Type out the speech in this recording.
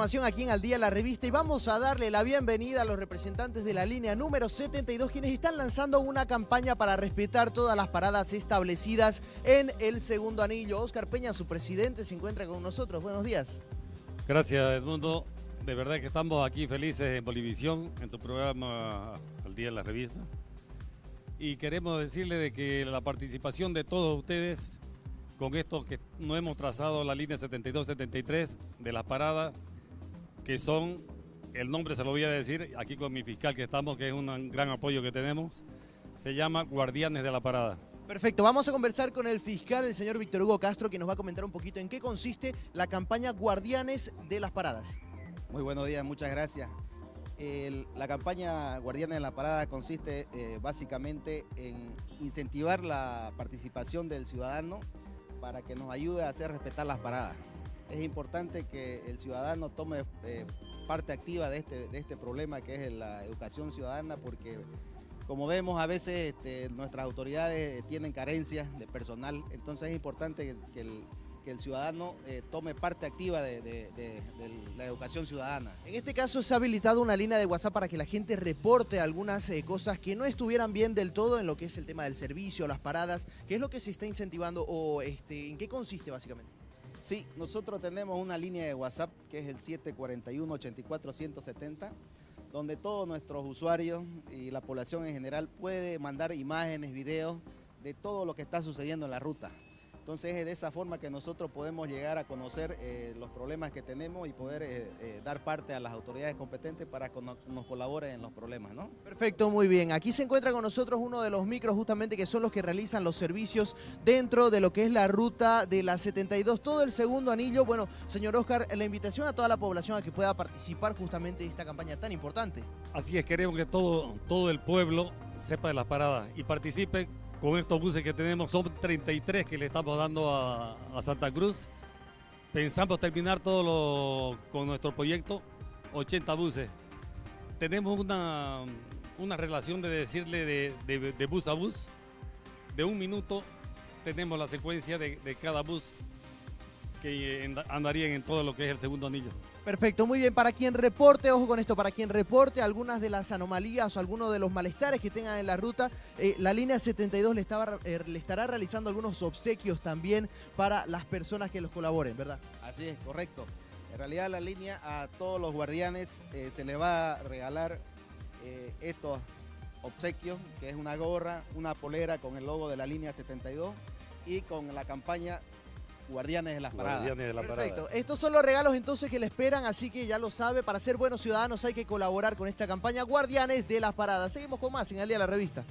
Aquí en Al Día la revista y vamos a darle la bienvenida a los representantes de la línea número 72 quienes están lanzando una campaña para respetar todas las paradas establecidas en el segundo anillo. Oscar Peña, su presidente, se encuentra con nosotros. Buenos días. Gracias Edmundo. De verdad que estamos aquí felices en Bolivisión, en tu programa Al Día la revista. Y queremos decirle de que la participación de todos ustedes con esto que no hemos trazado la línea 72-73 de las paradas que son, el nombre se lo voy a decir aquí con mi fiscal que estamos, que es un gran apoyo que tenemos, se llama Guardianes de la Parada. Perfecto, vamos a conversar con el fiscal, el señor Víctor Hugo Castro, que nos va a comentar un poquito en qué consiste la campaña Guardianes de las Paradas. Muy buenos días, muchas gracias. la campaña Guardianes de la Parada consiste eh, básicamente en incentivar la participación del ciudadano para que nos ayude a hacer respetar las paradas es importante que el ciudadano tome eh, parte activa de este, de este problema que es la educación ciudadana porque como vemos a veces este, nuestras autoridades tienen carencias de personal, entonces es importante que el, ciudadano eh, tome parte activa de, la educación ciudadana. En este caso se ha habilitado una línea de WhatsApp para que la gente reporte algunas eh, cosas que no estuvieran bien del todo en lo que es el tema del servicio, las paradas, ¿qué es lo que se está incentivando o este, en qué consiste básicamente? Sí, nosotros tenemos una línea de WhatsApp que es el 741-84-170, donde todos nuestros usuarios y la población en general puede mandar imágenes, videos de todo lo que está sucediendo en la ruta. Entonces es de esa forma que nosotros podemos llegar a conocer eh, los problemas que tenemos y poder eh, eh, dar parte a las autoridades competentes para que nos colaboren en los problemas, ¿no? Perfecto, muy bien. Aquí se encuentra con nosotros uno de los micros justamente que son los que realizan los servicios dentro de lo que es la ruta de la 72, todo el segundo anillo. Bueno, señor Oscar, la invitación a toda la población a que pueda participar justamente de esta campaña tan importante. Así es, queremos que todo, todo el pueblo sepa de las paradas y participe con estos buses que tenemos, son 33 que le estamos dando a, Santa Cruz. Pensamos terminar todo lo, con nuestro proyecto, 80 buses. Tenemos una, una relación de decirle de, bus a bus. De un minuto tenemos la secuencia de, de cada bus que andarían en todo lo que es el segundo anillo. Perfecto, muy bien. Para quien reporte, ojo con esto, para quien reporte algunas de las anomalías o algunos de los malestares que tengan en la ruta, eh, la línea 72 le, estaba, eh, le estará realizando algunos obsequios también para las personas que los colaboren, ¿verdad? Así es, correcto. En realidad la línea a todos los guardianes eh, se le va a regalar estos obsequios, que es una gorra, una polera con el logo de la línea 72 y con la campaña Guardianes de las Paradas. Guardianes de la Perfecto. Estos son los regalos entonces que le esperan, así que ya lo sabe, para ser buenos ciudadanos hay que colaborar con esta campaña Guardianes de las Paradas. Seguimos con más en el día de la revista.